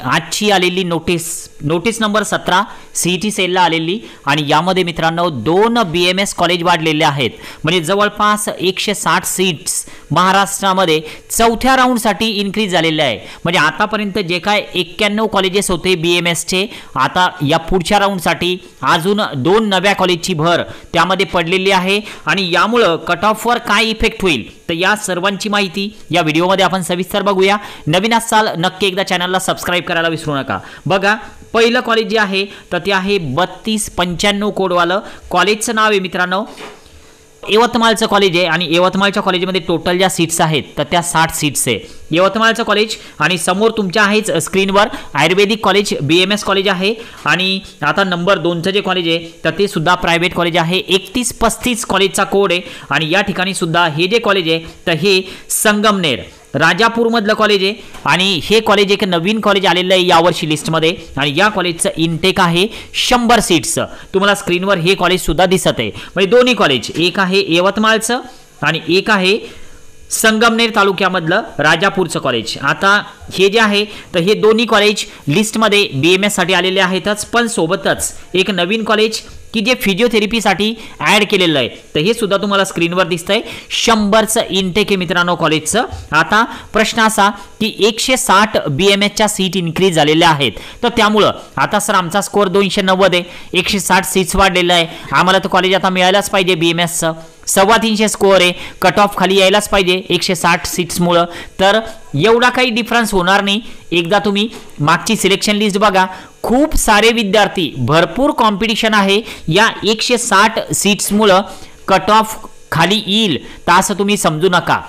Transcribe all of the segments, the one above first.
आजची आलेली notice notice number सतरा सी ई टी सेलला आलेली. आणि यामध्ये मित्रांनो दोन बी एम एस कॉलेज वाढलेले आहेत. म्हणजे जवळपास एकशे साठ सीट्स महाराष्ट्रामध्ये चौथ्या राऊंडसाठी इन्क्रीज झालेले आहे. म्हणजे आतापर्यंत जे काय एक्क्याण्णव कॉलेजेस होते बी एम एसचे आता या पुढच्या राऊंडसाठी अजून दोन नव्या कॉलेजची भर त्यामध्ये पडलेली आहे. आणि यामुळं कट ऑफवर काय इफेक्ट होईल? तर या सर्वांची माहिती या व्हिडिओमध्ये आपण सविस्तर बघूया. नवीन असाल नक्की एकदा चॅनलला सबस्क्राईब करायला विसरू नका. बघा पहिलं कॉलेज जे आहे तर ते आहे बत्तीस पंच्याण्णव कोडवालं. कॉलेजचं नाव आहे मित्रांनो यवतमाळचं कॉलेज आहे आणि यवतमाळच्या कॉलेजमध्ये टोटल ज्या सीट्स आहेत तर त्या साठ सीट्स आहे. यवतमाळचं कॉलेज आणि समोर तुमच्या आहेच स्क्रीनवर ayurvedic college B M S college आहे आणि आता नंबर दोनचं जे कॉलेज आहे तर ते सुद्धा प्रायव्हेट कॉलेज आहे. एकतीस पस्तीस कॉलेजचा कोड आहे आणि या ठिकाणी सुद्धा हे जे कॉलेज आहे तर हे संगमनेर. राजापूरमधलं कॉलेज आहे. आणि हे कॉलेज एक नवीन कॉलेज आलेलं आहे यावर्षी लिस्टमध्ये आणि या कॉलेजचं इनटेक आहे शंभर सीट्सचं तुम्हाला स्क्रीनवर हे कॉलेजसुद्धा दिसत आहे. म्हणजे दोन्ही कॉलेज एक आहे यवतमाळचं आणि एक आहे संगमनेर तालुक्यामधलं राजापूरचं कॉलेज आता हे जे आहे तर हे दोन्ही कॉलेज लिस्टमध्ये बी एम एससाठी आलेले आहेतच पण सोबतच एक नवीन कॉलेज की जे फिजिओथेरपीसाठी ॲड केलेलं आहे. तर हे सुद्धा तुम्हाला स्क्रीनवर दिसतंय. शंभरचं इनटेक आहे मित्रांनो कॉलेजचं आता प्रश्न असा की एकशे साठ बी एम एचच्या सीट इन्क्रीज झालेल्या आहेत. तर त्यामुळं आता सर आमचा स्कोअर दोनशे नव्वद आहे. एकशे साठ सीट्स वाढलेलं आहे. आम्हाला तर कॉलेज आता मिळायलाच पाहिजे बी एम एसचं सव्वा तीनशे स्कोअर आहे. कट ऑफ खाली यायलाच पाहिजे एकशे साठ सीट्समुळं तर एवढा काही डिफरन्स होणार नाही. एकदा तुम्ही मागची सिलेक्शन लिस्ट बघा. खूप सारे विद्यार्थी भरपूर कॉम्पिटिशन आहे. या एकशे साठ सीट्समुळं कट ऑफ खाली येईल. तर असं तुम्ही समजू नका.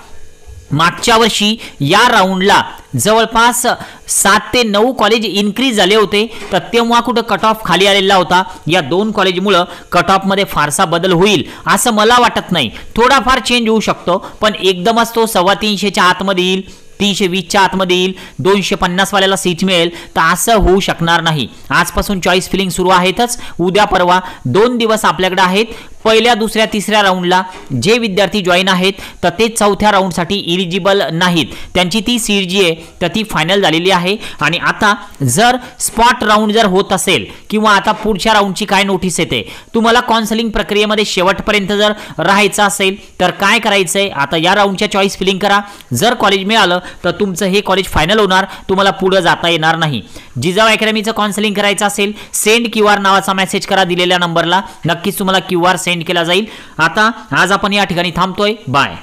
मागच्या वर्षी या राऊंडला जवळपास सात ते नऊ कॉलेज इन्क्रीज झाले होते तर तेव्हा कुठं कट ऑफ खाली आलेला होता. या दोन कॉलेजमुळं कट ऑफमध्ये फारसा बदल होईल असं मला वाटत नाही. थोडाफार चेंज होऊ शकतो पण एकदमच तो सव्वा तीनशेच्या आतमध्ये येईल. तीनशे वीसच्या आतमध्ये येईल. दोनशे पन्नासवाल्याला सीट मिळेल. तर असं होऊ शकणार नाही. आजपासून चॉईस फिलिंग सुरू आहेतच. उद्या परवा दोन दिवस आपल्याकडे आहेत. पहिल्या दुसऱ्या तिसऱ्या राऊंडला जे विद्यार्थी जॉईन आहेत तर ते चौथ्या राऊंडसाठी इलिजिबल नाहीत. त्यांची ती सीट जी आहे तर ती फायनल झालेली आहे. आणि आता जर स्पॉट राऊंड जर होत असेल किंवा आता पुढच्या राऊंडची काय नोटीस येते तुम्हाला काउन्सलिंग प्रक्रियेमध्ये शेवटपर्यंत जर राहायचं असेल तर काय करायचं आहे आता या राऊंडच्या चॉईस फिलिंग करा. जर कॉलेज मिळालं तर तुमचं हे कॉलेज फायनल होणार तुम्हाला पुढं जाता येणार नाही. जिजाऊ अकॅडमीचं काउन्सिलिंग करायचं असेल सेंड क्यू आर नावाचा मेसेज करा दिलेल्या नंबरला नक्कीच तुम्हाला क्यू आर सेंड केला जाईल. आता आज आपण या ठिकाणी थांबतोय. बाय